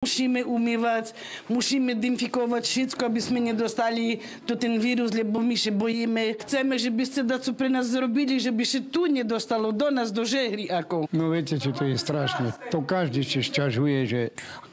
Musíme umývať, musíme dezinfikovať všetko, aby sme nedostali tu ten vírus, lebo my. Chceme, že by ste dacu pre nás zrobili, že by sa tu nedostalo do nás, do ako. No viete, čo to je strašné. To každý si šťažuje, že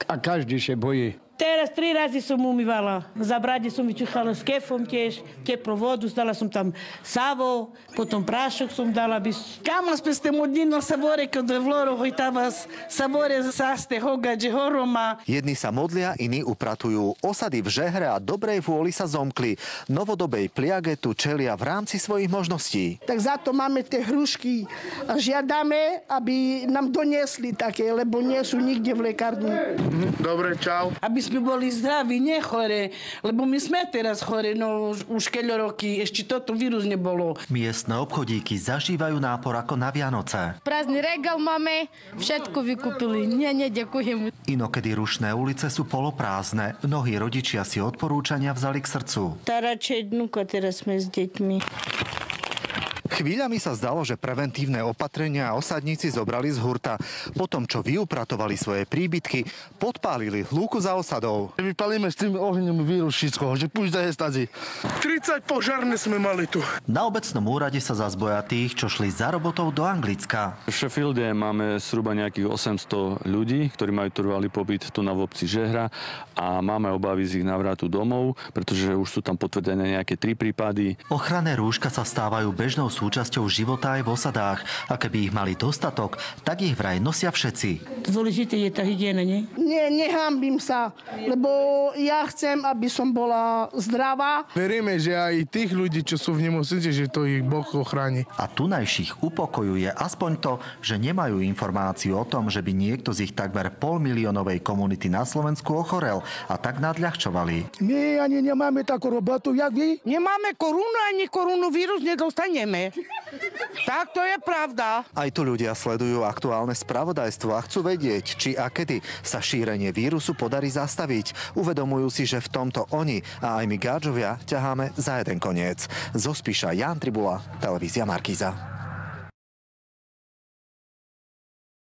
a každý sa bojí. Teraz tri razy som umývala. Za brade som vyčúchala s kefom tiež, teprovodu, dala som tam savo, potom prášok som dala. By... Kamas peste modino savore je vloro hojtavas, savore saste hogađe horoma. Jedni sa modlia, iní upratujú. Osady v žehre a dobrej vôli sa zomkli. Novodobej pliagetu čelia v rámci svojich možností. Tak za to máme tie hrušky a žiadame, aby nám doniesli také, lebo nie sú nikde v lekárni. Dobre, čau. Aby sme boli zdraví, nechore, lebo my sme teraz chore, no už, keľo roky, ešte toto vírus nebolo. Miestne obchodíky zažívajú nápor ako na Vianoce. Prázdny regál máme, všetko vykúpili. Nie, nie, ďakujem. Inokedy rušné ulice sú poloprázdne. Mnohí rodičia si odporúčania vzali k srdcu. Tá radšej dnuka teraz sme s deťmi. Chvíľami sa zdalo, že preventívne opatrenia a osadníci zobrali z hurta. Potom, čo vyupratovali svoje príbytky, podpálili lúku za osadou. Vypalíme s tým ohňom vírus všetko, že púšť je stadzi. 30 požarne sme mali tu. Na obecnom úrade sa zazboja tých, čo šli za robotou do Anglicka. V Sheffielde máme zhruba nejakých 800 ľudí, ktorí majú trvalý pobyt tu na v obci Žehra a máme obavy z ich návratu domov, pretože už sú tam potvrdené nejaké tri prípady. Ochranné rúška sa stávajú bežnou súčasťou života aj v osadách a keby ich mali dostatok, tak ich vraj nosia všetci. Dôležité je tá hygiena, nie? Nie, nehambím sa, lebo ja chcem, aby som bola zdravá. Veríme, že aj tých ľudí, čo sú v nemocnici, že to ich Boh ochráni. A tunajších upokojuje aspoň to, že nemajú informáciu o tom, že by niekto z ich takmer polmiliónovej komunity na Slovensku ochorel a tak nadľahčovali. My ani nemáme takú robotu, jak vy. Nemáme korunu, ani koronavírus nedostaneme. Tak to je pravda. Aj tu ľudia sledujú aktuálne spravodajstvo a chcú vedieť, či a kedy sa šírenie vírusu podarí zastaviť. Uvedomujú si, že v tomto oni a aj my gáčovia ťaháme za jeden koniec. Zo Spiša Jan Tribula, televízia Markíza.